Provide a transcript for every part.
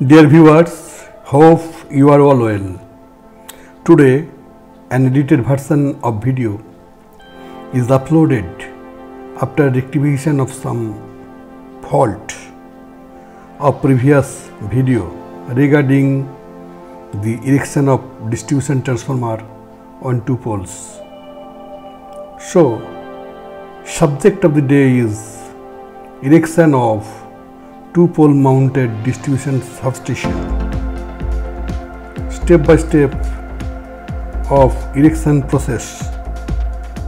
Dear viewers, hope you are all well. Today, an edited version of video is uploaded after rectification of some fault of previous video regarding the erection of distribution transformer on two poles. So, subject of the day is erection of two pole mounted distribution substation. Step by step of erection process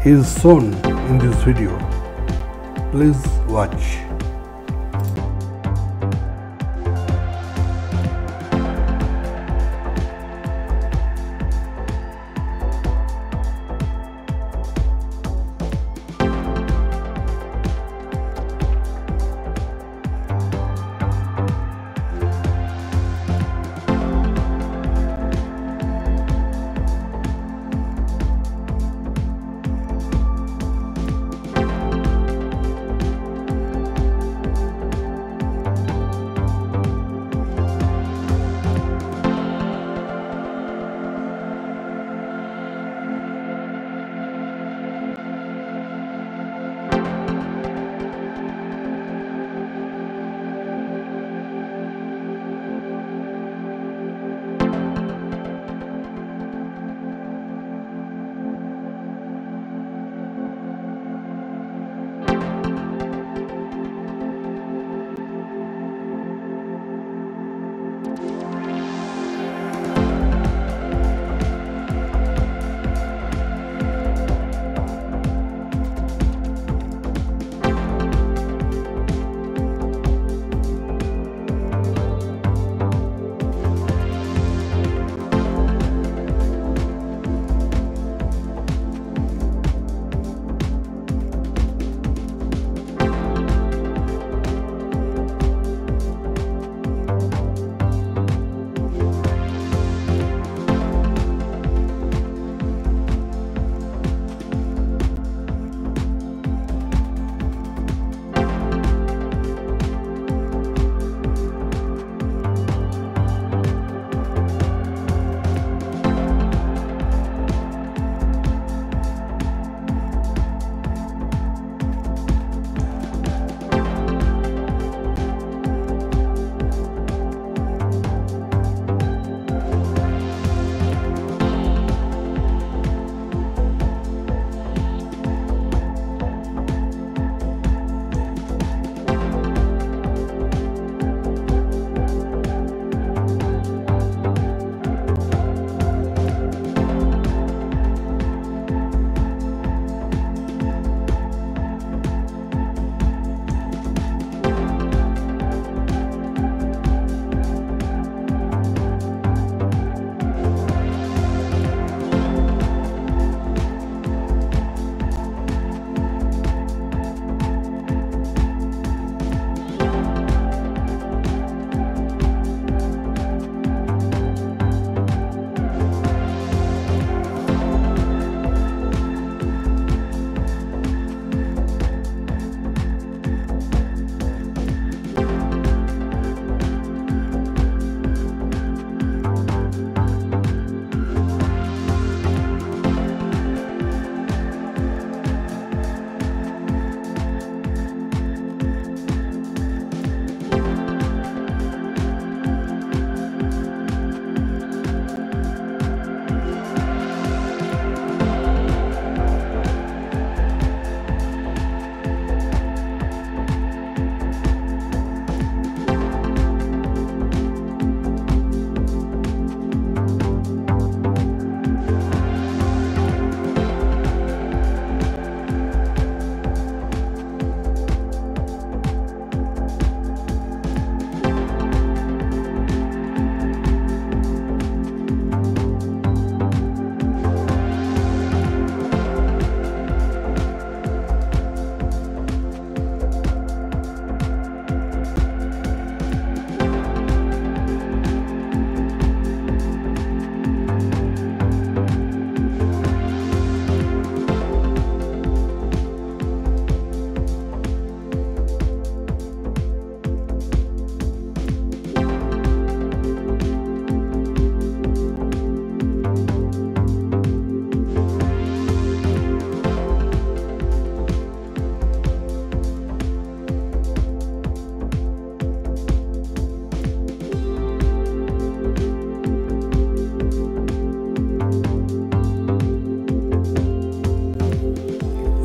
is shown in this video. Please watch.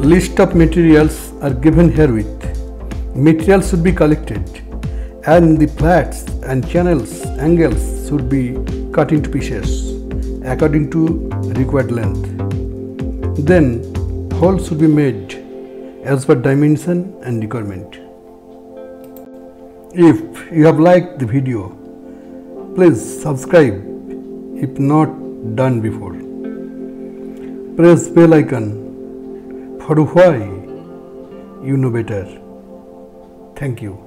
List of materials are given herewith. Materials should be collected and the flats and channels angles should be cut into pieces according to required length. Then holes should be made as per dimension and requirement. If you have liked the video, please subscribe if not done before. Press bell icon why you know better. Thank you.